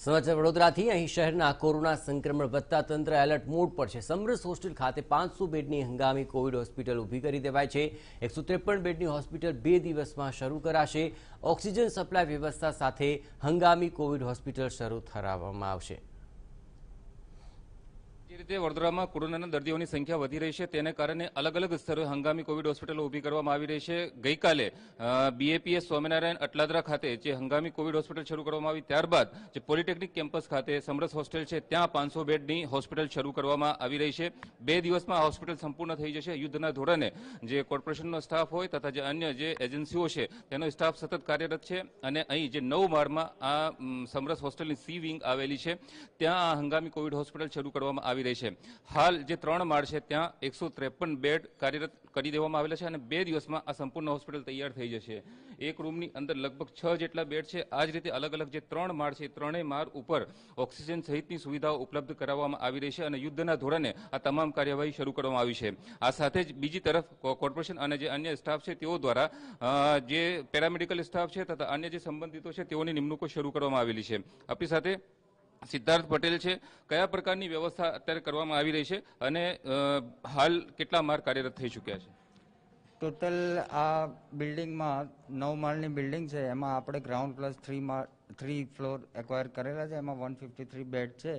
સમાચાર વડોદરાથી અહીં શહેરના કોરોના સંક્રમણ વધતા તંત્ર એલર્ટ મોડ પર છે. સમરસ હોસ્ટેલ ખાતે પાંચસો બેડની હંગામી કોવિડ હોસ્પિટલ ઊભી કરી દેવાય છે. એકસો ત્રેપન બેડની હોસ્પિટલ બે દિવસમાં શરૂ કરાશે. ઓક્સિજન સપ્લાય વ્યવસ્થા સાથે હંગામી કોવિડ હોસ્પિટલ શરૂ કરાવવામાં આવશે. જે રીતે વડોદરામાં કોરોનાના દર્દીઓની સંખ્યા વધી રહી છે, તેને કારણે અલગ અલગ સ્તરે હંગામી કોવિડ હોસ્પિટલો ઊભી કરવામાં આવી રહી છે. ગઈકાલે બીએપીએસ સ્વામિનારાયણ અટલાદરા ખાતે જે હંગામી કોવિડ હોસ્પિટલ શરૂ કરવામાં આવી, ત્યારબાદ જે પોલિટેકનિક કેમ્પસ ખાતે સમરસ હોસ્ટેલ છે, ત્યાં પાંચસો બેડની હોસ્પિટલ શરૂ કરવામાં આવી રહી છે. બે દિવસમાં આ હોસ્પિટલ સંપૂર્ણ થઈ જશે. યુદ્ધના ધોરણે જે કોર્પોરેશનનો સ્ટાફ હોય તથા જે અન્ય જે એજન્સીઓ છે, તેનો સ્ટાફ સતત કાર્યરત છે અને અહીં જે નવ માળમાં આ સમરસ હોસ્ટેલની સી વિંગ આવેલી છે, ત્યાં આ હંગામી કોવિડ હોસ્પિટલ શરૂ કરવામાં આવી રહી છે. હાલ જે ત્રણ માળ છે, ત્યાં એકસો ત્રેપન બેડ કાર્યરત કરી દેવામાં આવેલા છે અને બે દિવસમાં આ સંપૂર્ણ હોસ્પિટલ તૈયાર થઈ જશે. એક રૂમની અંદર લગભગ છ જેટલા બેડ છે. આ જ રીતે અલગ અલગ જે ત્રણ માળ છે ત્રણેય માળ ઉપર ઓક્સિજન સહિતની સુવિધાઓ ઉપલબ્ધ કરાવવામાં આવી રહી છે અને યુદ્ધના ધોરણે આ તમામ કાર્યવાહી શરૂ કરવામાં આવી છે. આ સાથે જ બીજી તરફ કોર્પોરેશન અને જે અન્ય સ્ટાફ છે, તેઓ દ્વારા જે પેરામેડિકલ સ્ટાફ છે તથા અન્ય જે સંબંધિતો છે, તેઓની નિમણૂકો શરૂ કરવામાં આવેલી છે. આપણી સાથે સિદ્ધાર્થ પટેલ છે. કયા પ્રકારની વ્યવસ્થા અત્યારે કરવામાં આવી રહી છે અને હાલ કેટલા માળ કાર્યરત થઈ ચૂક્યા છે? ટોટલ આ બિલ્ડિંગમાં નવ માળની બિલ્ડિંગ છે. એમાં આપણે ગ્રાઉન્ડ પ્લસ થ્રી માળ, થ્રી ફ્લોર એક્વાયર કરેલા છે. એમાં વન ફિફ્ટી થ્રી બેડ છે.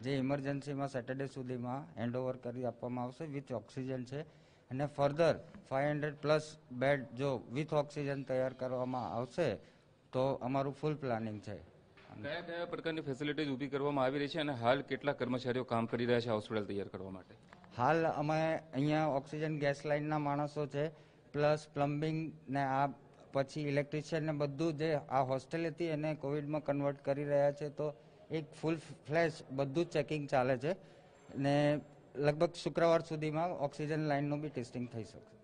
જે ઇમરજન્સીમાં સેટરડે સુધીમાં હેન્ડઓવર કરી આપવામાં આવશે વિથ ઓક્સિજન છે. અને further five hundred plus bed જો વિથ ઓક્સિજન તૈયાર કરવામાં આવશે તો અમારું ફૂલ પ્લાનિંગ છે. કયા કયા પ્રકારની ફેસિલિટીઝ ઊભી કરવામાં આવી રહી છે અને હાલ કેટલા કર્મચારીઓ કામ કરી રહ્યા છે હોસ્પિટલ તૈયાર કરવા માટે? હાલ અમે અહીંયા ઓક્સિજન ગેસ લાઇનના માણસો છે પ્લસ પ્લમ્બિંગ ને આ પછી ઇલેક્ટ્રિશિયન ને બધું જે આ હોસ્ટેલ હતી એને કોવિડમાં કન્વર્ટ કરી રહ્યા છે, તો એક ફૂલ ફ્લેશ બધું જ ચેકિંગ ચાલે છે ને લગભગ શુક્રવાર સુધીમાં ઓક્સિજન લાઇનનું બી ટેસ્ટિંગ થઈ શકશે.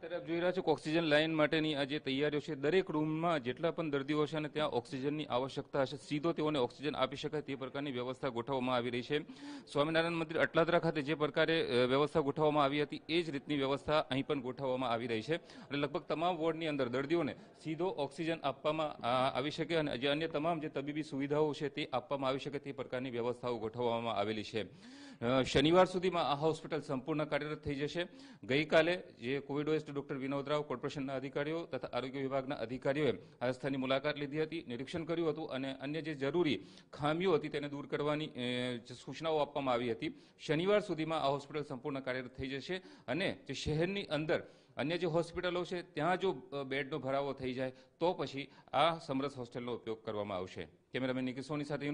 અત્યારે આપ જોઈ રહ્યા છો કે ઓક્સિજન લાઇન માટેની આ જે તૈયારીઓ છે, દરેક રૂમમાં જેટલા પણ દર્દીઓ છે અને ત્યાં ઓક્સિજનની આવશ્યકતા હશે, સીધો તેઓને ઓક્સિજન આપી શકાય તે પ્રકારની વ્યવસ્થા ગોઠવવામાં આવી રહી છે. સ્વામિનારાયણ મંદિર અટલાદરા ખાતે જે પ્રકારે વ્યવસ્થા ગોઠવવામાં આવી હતી, એ જ રીતની વ્યવસ્થા અહીં પણ ગોઠવવામાં આવી રહી છે. અને લગભગ તમામ વોર્ડની અંદર દર્દીઓને સીધો ઓક્સિજન આપવામાં આવી શકે અને જે અન્ય તમામ જે તબીબી સુવિધાઓ છે તે આપવામાં આવી શકે તે પ્રકારની વ્યવસ્થાઓ ગોઠવવામાં આવેલી છે. શનિવાર સુધીમાં આ હોસ્પિટલ સંપૂર્ણ કાર્યરત થઈ જશે. ગઈકાલે જે Covid host doctor Vinod Rao કોર્પોરેશનના અધિકારીઓ તથા આરોગ્ય વિભાગના અધિકારીઓએ આ મુલાકાત લીધી હતી, નિરીક્ષણ કર્યું હતું અને અન્ય જે જરૂરી ખામીઓ હતી તેને દૂર કરવાની સૂચનાઓ આપવામાં આવી હતી. શનિવાર સુધીમાં આ હોસ્પિટલ સંપૂર્ણ કાર્યરત થઈ જશે અને જે શહેરની અંદર અન્ય જે હોસ્પિટલો છે, ત્યાં જો બેડનો ભરાવો થઈ જાય તો પછી આ સમરસ હોસ્ટેલનો ઉપયોગ કરવામાં આવશે. કેમેરામેન નિકિલ સોની સાથે